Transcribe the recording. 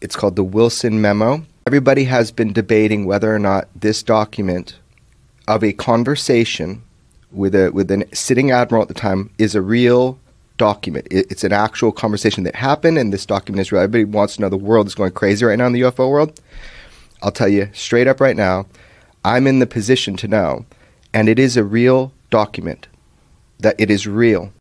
It's called the Wilson Memo. Everybody has been debating whether or not this document of a conversation with a with a sitting admiral at the time is a real document. It, it's an actual conversation that happened, and this document is real. Everybody wants to know. The world is going crazy right now in the UFO world. I'll tell you straight up right now, I'm in the position to know, and it is a real document. That it is real.